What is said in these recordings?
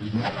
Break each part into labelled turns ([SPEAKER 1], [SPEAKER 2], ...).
[SPEAKER 1] Yeah.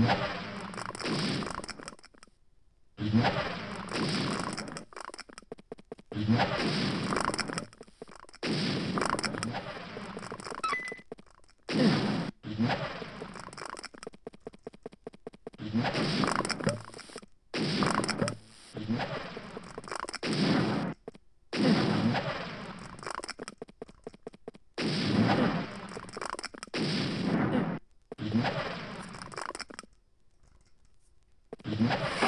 [SPEAKER 1] Yeah. Mm-hmm.